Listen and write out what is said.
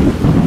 you